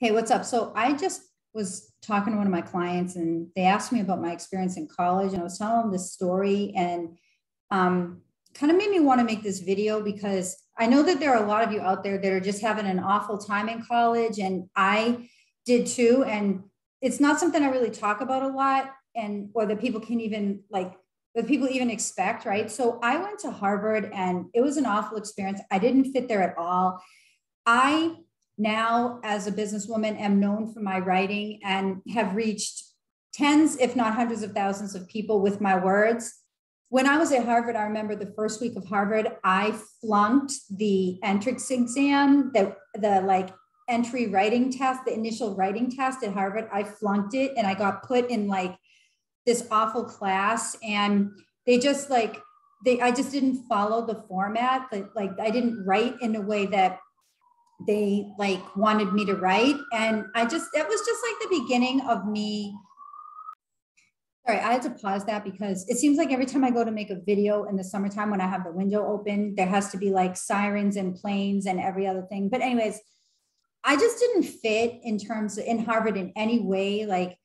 Hey, what's up? So I just was talking to one of my clients and they asked me about my experience in college and I was telling them this story and um, kind of made me want to make this video because I know that there are a lot of you out there that are just having an awful time in college and I did too. And it's not something I really talk about a lot and or that people can even like that people even expect, right? So I went to Harvard and it was an awful experience. I didn't fit there at all. I now as a businesswoman am known for my writing and have reached tens if not hundreds of thousands of people with my words. When i was at harvard i remember the first week of harvard i flunked the entrance exam the, the like entry writing test the initial writing test at harvard. I flunked it and i got put in like this awful class and they just like they i just didn't follow the format like, like i didn't write in a way that they like wanted me to write. And i just that was just like the beginning of me. Sorry i had to pause that because it seems like every time i go to make a video in the summertime when i have the window open there has to be like sirens and planes and every other thing. But anyways i just didn't fit in terms of in harvard in any way. Like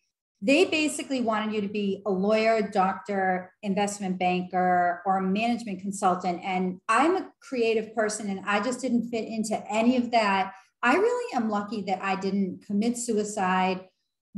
they basically wanted you to be a lawyer, doctor, investment banker, or a management consultant. And I'm a creative person and I just didn't fit into any of that. I really am lucky that I didn't commit suicide,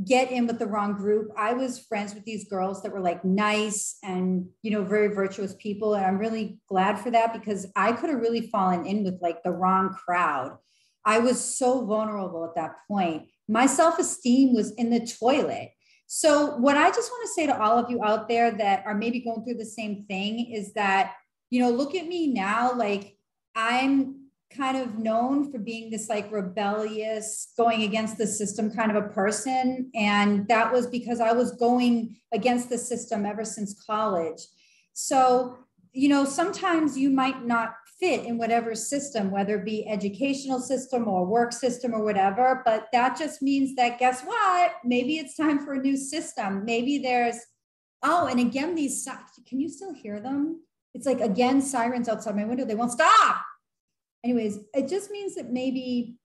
get in with the wrong group. I was friends with these girls that were like nice and, you know, very virtuous people. And I'm really glad for that because I could have really fallen in with like the wrong crowd. I was so vulnerable at that point. My self esteem was in the toilet so, what I just want to say to all of you out there that are maybe going through the same thing is that, you know, look at me now. Like, I'm kind of known for being this like rebellious, going against the system kind of a person. And that was because I was going against the system ever since college. So, you know, sometimes you might not fit in whatever system, whether it be educational system or work system or whatever. But that just means that guess what? Maybe it's time for a new system. Maybe there's, oh, and again, these, can you still hear them? It's like, again, sirens outside my window. They won't stop. Anyways, it just means that maybe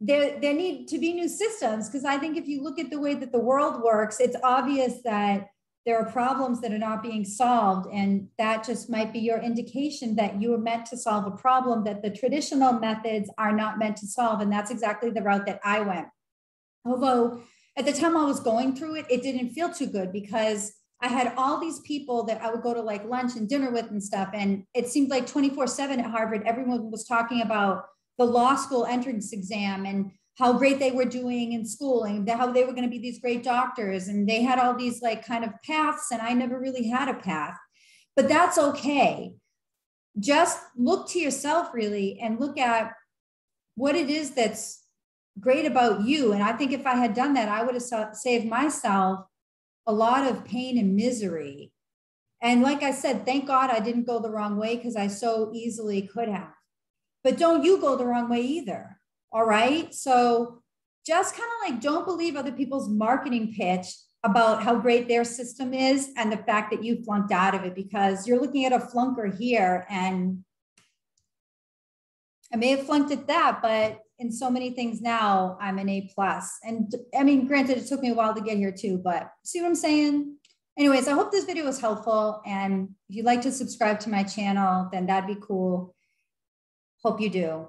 there, there need to be new systems. Because I think if you look at the way that the world works, it's obvious that there are problems that are not being solved and that just might be your indication that you are meant to solve a problem that the traditional methods are not meant to solve and that's exactly the route that i went. Although at the time i was going through it it didn't feel too good because i had all these people that i would go to like lunch and dinner with and stuff and it seemed like 24 7 at harvard everyone was talking about the law school entrance exam and how great they were doing in school and how they were going to be these great doctors. And they had all these like kind of paths and i never really had a path. But that's okay. Just look to yourself really and look at what it is that's great about you. And i think if i had done that i would have saved myself a lot of pain and misery. And like i said thank god i didn't go the wrong way because i so easily could have. But don't you go the wrong way either all right. So just kind of like don't believe other people's marketing pitch about how great their system is and the fact that you flunked out of it because you're looking at a flunker here and I may have flunked at that, but in so many things now, I'm an A plus. And I mean, granted, it took me a while to get here too, but see what I'm saying? Anyways, I hope this video was helpful. And if you'd like to subscribe to my channel, then that'd be cool. Hope you do.